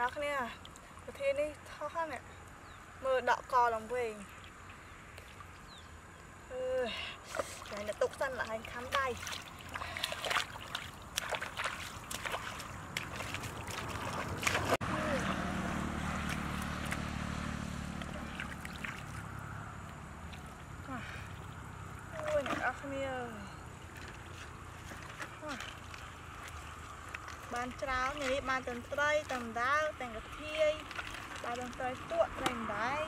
ទាំងអស់គ្នាប្រធាននេះថោះហ្នឹងមើលដកកឡើងវិញអឺតែនៅទុកសិនឡើងខំដៃអូយអ្នកនរគ្នាអើយ បានច្រើននេះបានទាំងត្រីទាំងដាវទាំងកាធាយបានទាំងត្រីស្ទក់ត្រីម្ដែង